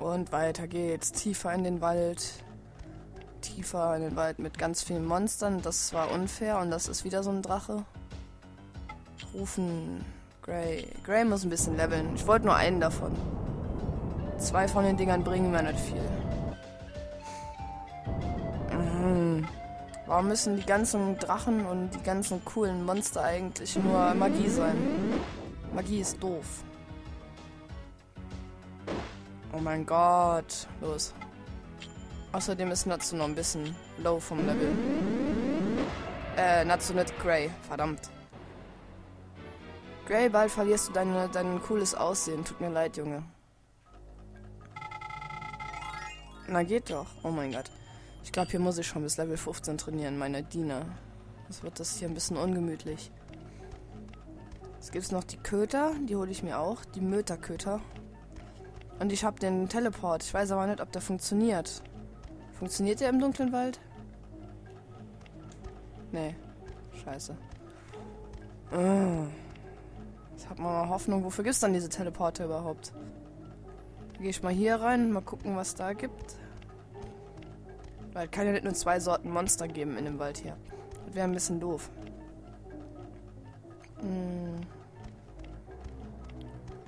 Und weiter geht's. Tiefer in den Wald. Tiefer in den Wald mit ganz vielen Monstern. Das war unfair und das ist wieder so ein Drache. Rufen. Gray. Gray muss ein bisschen leveln. Ich wollte nur einen davon. Zwei von den Dingern bringen mir nicht viel. Mhm. Warum müssen die ganzen Drachen und die ganzen coolen Monster eigentlich nur Magie sein? Magie ist doof. Oh mein Gott. Los. Außerdem ist Natsu noch ein bisschen low vom Level. Äh, Natsu nicht Grey. Verdammt. Grey, bald verlierst du deine, dein cooles Aussehen. Tut mir leid, Junge. Na geht doch. Oh mein Gott. Ich glaube, hier muss ich schon bis Level 15 trainieren, meine Diener. Das wird das hier ein bisschen ungemütlich. Jetzt gibt es noch die Köter, die hole ich mir auch. Die Möterköter. Und ich habe den Teleport. Ich weiß aber nicht, ob der funktioniert. Funktioniert der im dunklen Wald? Nee. Scheiße. Oh. Jetzt hat man mal Hoffnung. Wofür gibt es dann diese Teleporte überhaupt? Gehe ich mal hier rein, mal gucken, was da gibt. Weil kann ja nicht nur zwei Sorten Monster geben in dem Wald hier. Das wäre ein bisschen doof. Hm.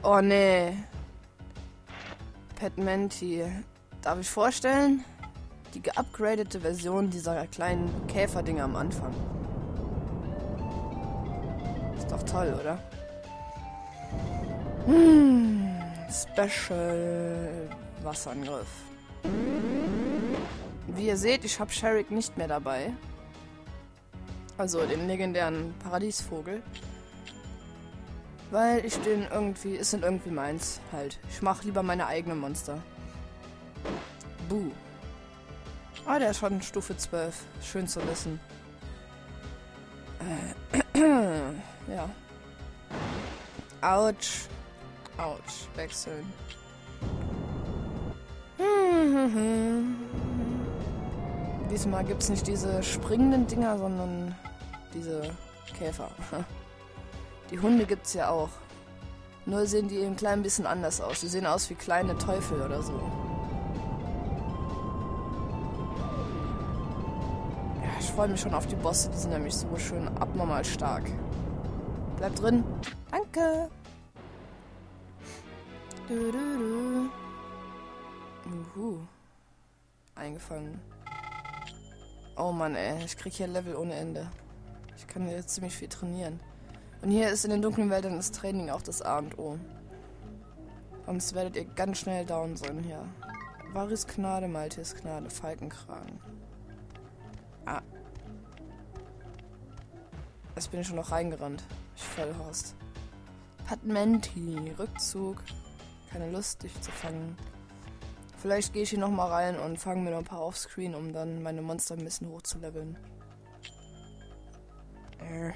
Oh nee. Petmenti. Darf ich vorstellen? Die geupgradete Version dieser kleinen Käferdinger am Anfang. Ist doch toll, oder? Hm. Special Wasserangriff. Wie ihr seht, ich habe Sherrick nicht mehr dabei. Also den legendären Paradiesvogel. Weil ich den irgendwie, es sind irgendwie meins halt. Ich mache lieber meine eigenen Monster. Buh. Ah, der ist schon Stufe 12. Schön zu wissen. ja. Autsch. Autsch. Wechseln. Diesmal gibt es nicht diese springenden Dinger, sondern diese Käfer. Die Hunde gibt es ja auch. Nur sehen die ein klein bisschen anders aus. Die sehen aus wie kleine Teufel oder so. Ja, ich freue mich schon auf die Bosse. Die sind nämlich so schön abnormal stark. Bleib drin. Danke. Du, du, du. Uhu. Eingefangen. Oh Mann, ey. Ich krieg hier Level ohne Ende. Ich kann hier ziemlich viel trainieren. Und hier ist in den dunklen Wäldern das Training auch das A und O. Sonst werdet ihr ganz schnell down sein hier. Varis Gnade, Maltes Gnade, Falkenkragen. Ah. Jetzt bin ich schon noch reingerannt. Ich Vollhorst. Patmenti, Rückzug. Keine Lust, dich zu fangen. Vielleicht gehe ich hier nochmal rein und fange mir noch ein paar offscreen, um dann meine Monster ein bisschen hochzuleveln. Äh.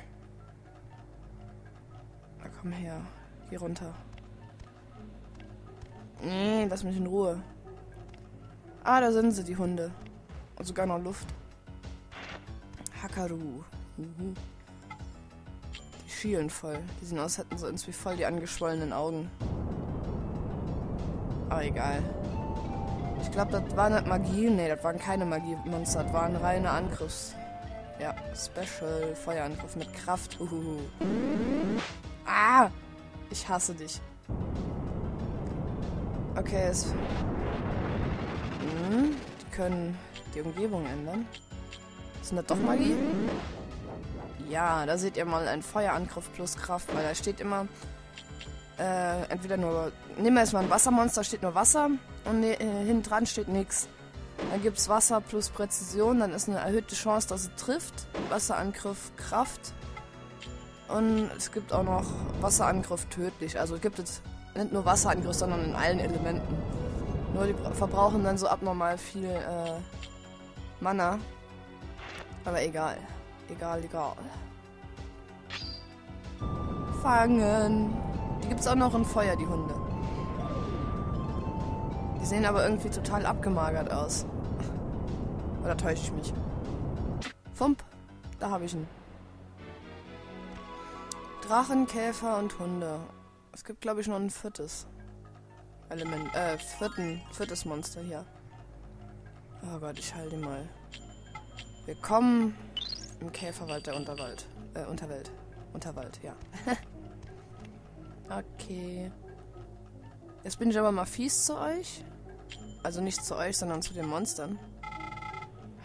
Na komm her. Geh runter. Nee, lass mich in Ruhe. Ah, da sind sie, die Hunde. Und sogar noch Luft. Hakaru. Mhm. Die schielen voll. Die sehen aus, hätten sie uns wie voll die angeschwollenen Augen. Aber egal. Ich glaube, das war nicht Magie. Nee, das waren keine Magie-Monster. Das waren reine Angriffs. Ja, Special Feuerangriff mit Kraft. Uhuhu. Ah! Ich hasse dich. Okay, es. Hm, die können die Umgebung ändern. Ist das doch Magie? Ja, da seht ihr mal ein Feuerangriff plus Kraft, weil da steht immer äh, entweder nur. Nehmen wir erstmal ein Wassermonster, steht nur Wasser und ne, äh, hinten dran steht nichts. Dann gibt es Wasser plus Präzision, dann ist eine erhöhte Chance, dass es trifft. Wasserangriff Kraft. Und es gibt auch noch Wasserangriff tödlich. Also es gibt jetzt nicht nur Wasserangriff, sondern in allen Elementen. Nur die verbrauchen dann so abnormal viel äh, Mana. Aber egal. Egal, egal. Fangen. Die gibt es auch noch in Feuer, die Hunde. Die sehen aber irgendwie total abgemagert aus. Oder täusche ich mich? Fump, da habe ich ihn. Drachen, Käfer und Hunde. Es gibt, glaube ich, noch ein viertes. Element, äh, vierten, viertes Monster hier. Oh Gott, ich halte mal. Willkommen im Käferwald der Unterwald. Äh, Unterwelt. Unterwald, ja. okay. Jetzt bin ich aber mal fies zu euch. Also nicht zu euch, sondern zu den Monstern.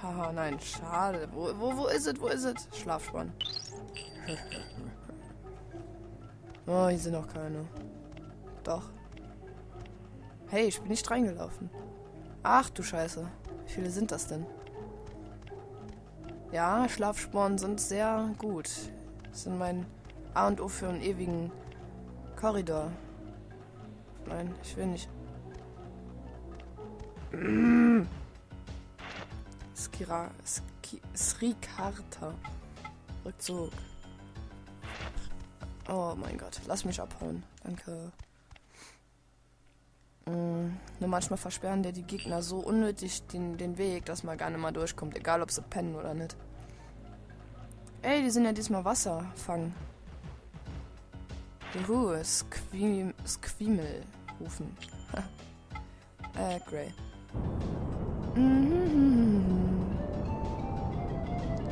Haha, nein, schade. Wo, wo, wo ist es? Wo ist es? Schlafspann. oh, hier sind noch keine. Doch. Hey, ich bin nicht reingelaufen. Ach du Scheiße. Wie viele sind das denn? Ja, Schlafsporen sind sehr gut. Das sind mein A und O für einen ewigen Korridor. Nein, ich will nicht. Skira, Ski, Srikarta. Rückzug. Oh mein Gott, lass mich abhauen. Danke. Mm, nur manchmal versperren dir die Gegner so unnötig den, den Weg, dass man gar nicht mal durchkommt, egal ob sie pennen oder nicht. Ey, die sind ja diesmal Wasserfang. Juhu, Squim, Squimel rufen. äh, Grey.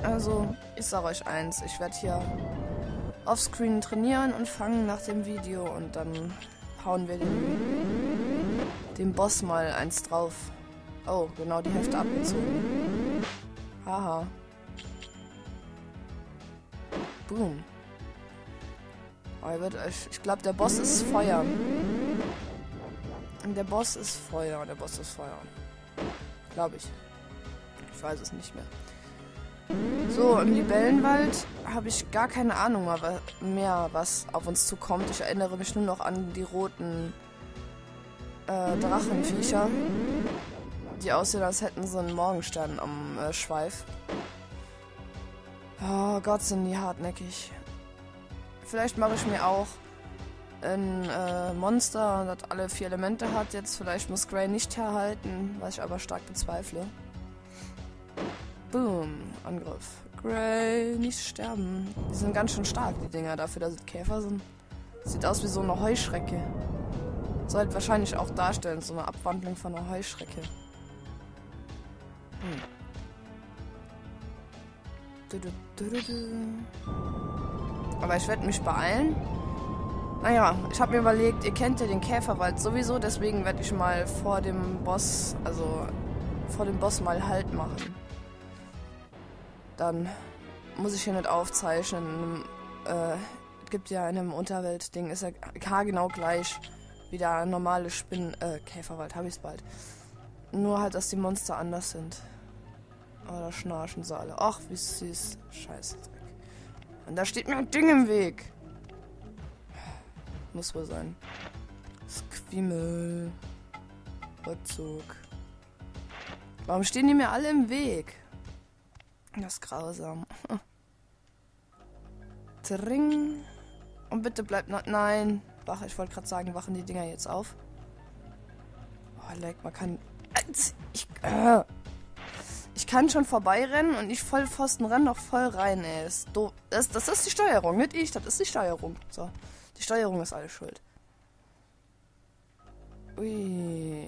Also, ich sag euch eins, ich werde hier offscreen trainieren und fangen nach dem Video und dann hauen wir den, dem Boss mal eins drauf. Oh, genau die Hälfte abgezogen. Haha. Boom. Ich glaube, der Boss ist Feuer. Der Boss ist Feuer. Der Boss ist Feuer. Glaube ich. Ich weiß es nicht mehr. So, im Libellenwald habe ich gar keine Ahnung mehr, was auf uns zukommt. Ich erinnere mich nur noch an die roten äh, Drachenviecher, die aussehen, als hätten sie einen Morgenstern am äh, Schweif. Oh Gott, sind die hartnäckig. Vielleicht mache ich mir auch ein äh, Monster, das alle vier Elemente hat. Jetzt vielleicht muss Grey nicht herhalten, was ich aber stark bezweifle. Boom, Angriff. Grey, nicht sterben. Die sind ganz schön stark, die Dinger, dafür, dass es Käfer sind. Sieht aus wie so eine Heuschrecke. Sollte wahrscheinlich auch darstellen, so eine Abwandlung von einer Heuschrecke. Hm. Aber ich werde mich beeilen. Naja, ich habe mir überlegt, ihr kennt ja den Käferwald sowieso, deswegen werde ich mal vor dem Boss, also vor dem Boss mal Halt machen. Dann muss ich hier nicht aufzeichnen. Äh, gibt ja in einem Unterwelt-Ding, ist ja genau gleich wie der normale Spinn, äh, Käferwald, habe ich es bald. Nur halt, dass die Monster anders sind. Aber da schnarchen sie alle. Ach, wie süß. Scheiße. Und da steht mir ein Ding im Weg. Muss wohl sein. Squimmel. Rückzug. Warum stehen die mir alle im Weg? Das ist grausam. Tring. Und bitte bleibt noch. Nein. Wache, ich wollte gerade sagen, wachen die Dinger jetzt auf. Oh, leck, man kann. Ich, äh, ich kann schon vorbeirennen und ich voll Pfosten rennen noch voll rein, ey. Das ist, das, das ist die Steuerung, nicht ich, das ist die Steuerung. So. Die Steuerung ist alles schuld. Ui.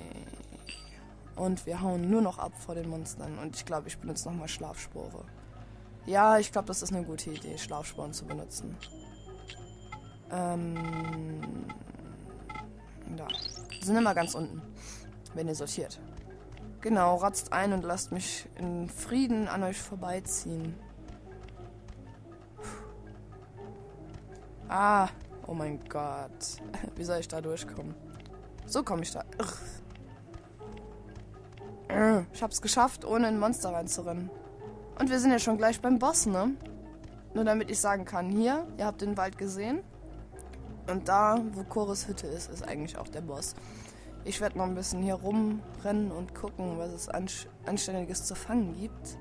Und wir hauen nur noch ab vor den Monstern. Und ich glaube, ich benutze nochmal Schlafspore. Ja, ich glaube, das ist eine gute Idee, Schlafsporen zu benutzen. Ähm. Da. Die sind immer ganz unten, wenn ihr sortiert. Genau, ratzt ein und lasst mich in Frieden an euch vorbeiziehen. Ah, oh mein Gott. Wie soll ich da durchkommen? So komme ich da. Ich hab's geschafft, ohne ein Monster reinzurennen. Und wir sind ja schon gleich beim Boss, ne? Nur damit ich sagen kann, hier, ihr habt den Wald gesehen. Und da, wo Chores Hütte ist, ist eigentlich auch der Boss. Ich werde noch ein bisschen hier rumrennen und gucken, was es Anständiges zu fangen gibt.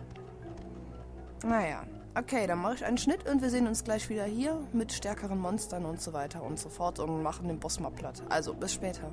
Naja, okay, dann mache ich einen Schnitt und wir sehen uns gleich wieder hier mit stärkeren Monstern und so weiter und so fort und machen den Boss mal platt. Also, bis später.